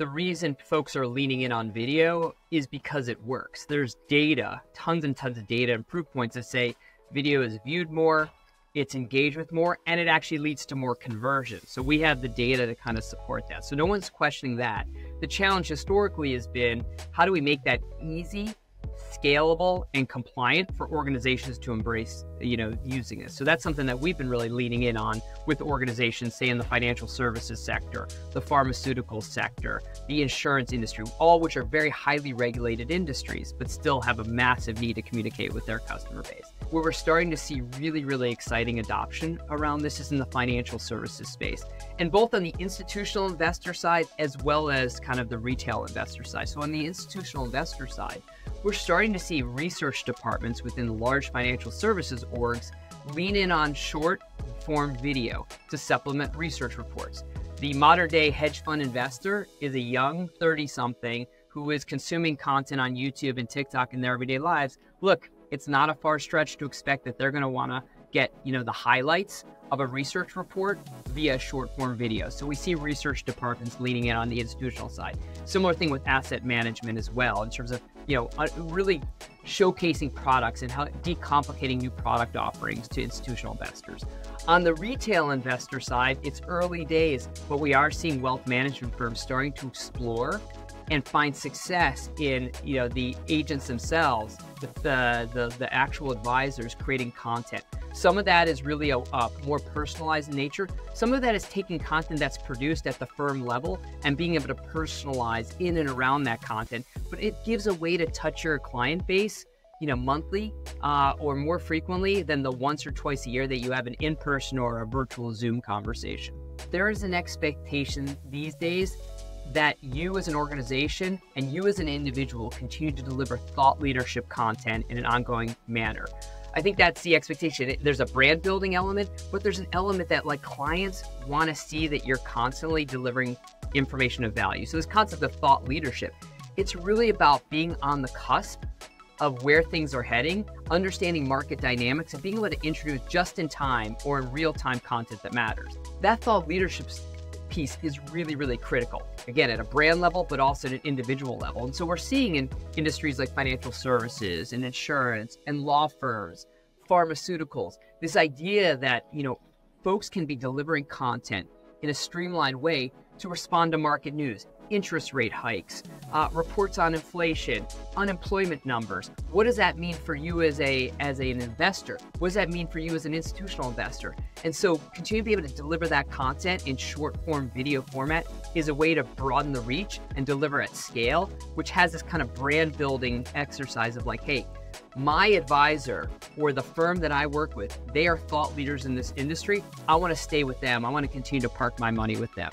the reason folks are leaning in on video is because it works. There's data, tons and tons of data and proof points that say video is viewed more, it's engaged with more, and it actually leads to more conversion. So we have the data to kind of support that. So no one's questioning that. The challenge historically has been how do we make that easy scalable and compliant for organizations to embrace, you know, using this. So that's something that we've been really leaning in on with organizations, say in the financial services sector, the pharmaceutical sector, the insurance industry, all which are very highly regulated industries, but still have a massive need to communicate with their customer base. Where we're starting to see really, really exciting adoption around this is in the financial services space, and both on the institutional investor side as well as kind of the retail investor side. So on the institutional investor side, we're starting to see research departments within large financial services orgs lean in on short form video to supplement research reports. The modern day hedge fund investor is a young 30 something who is consuming content on YouTube and TikTok in their everyday lives. Look, it's not a far stretch to expect that they're going to want to get, you know, the highlights of a research report via short form video. So we see research departments leaning in on the institutional side. Similar thing with asset management as well in terms of you know, uh, really showcasing products and how decomplicating new product offerings to institutional investors. On the retail investor side, it's early days, but we are seeing wealth management firms starting to explore and find success in you know the agents themselves, the the, the actual advisors creating content. Some of that is really a, a, more personalized nature. Some of that is taking content that's produced at the firm level and being able to personalize in and around that content. But it gives a way to touch your client base, you know, monthly uh, or more frequently than the once or twice a year that you have an in-person or a virtual Zoom conversation. There is an expectation these days that you as an organization and you as an individual continue to deliver thought leadership content in an ongoing manner. I think that's the expectation. There's a brand building element, but there's an element that like clients want to see that you're constantly delivering information of value. So this concept of thought leadership, it's really about being on the cusp of where things are heading, understanding market dynamics, and being able to introduce just in time or in real time content that matters. That thought leadership piece is really, really critical. Again, at a brand level, but also at an individual level. And so we're seeing in industries like financial services and insurance and law firms, pharmaceuticals, this idea that, you know, folks can be delivering content in a streamlined way to respond to market news interest rate hikes, uh, reports on inflation, unemployment numbers. What does that mean for you as a as an investor? What does that mean for you as an institutional investor? And so, continue to be able to deliver that content in short form video format is a way to broaden the reach and deliver at scale, which has this kind of brand building exercise of like, hey, my advisor or the firm that I work with, they are thought leaders in this industry. I want to stay with them. I want to continue to park my money with them.